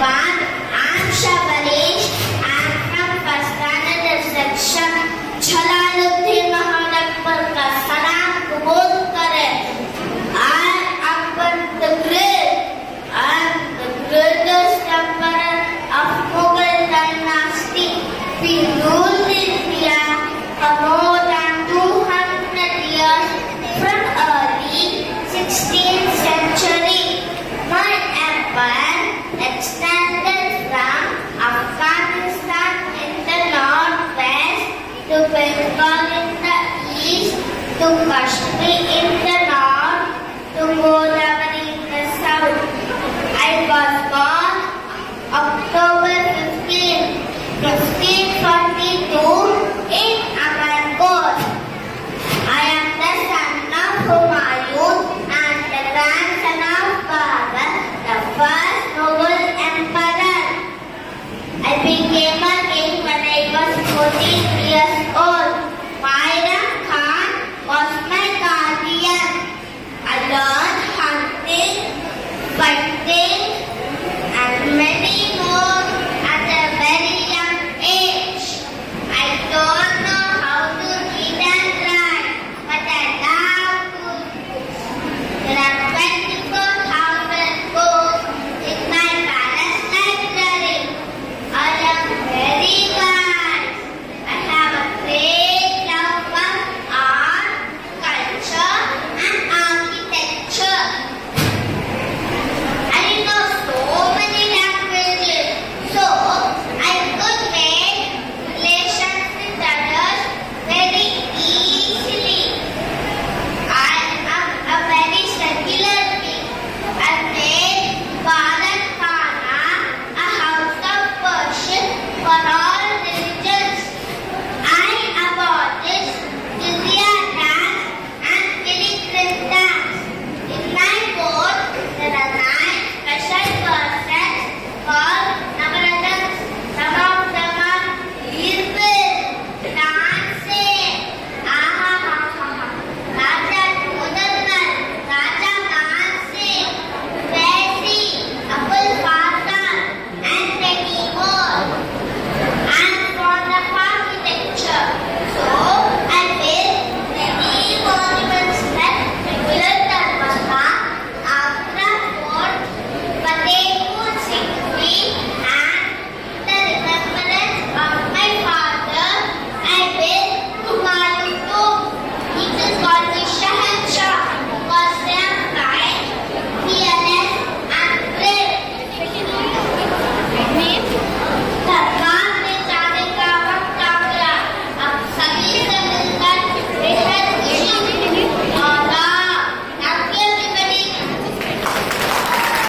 everyone. Bengal in the east to Kashmir in the north to Godavari in the south. I was born October 15, 1542 in Amarkot. I am the son of Humayun and the grandson of Babur, the first Mughal emperor. I became a king when I was 14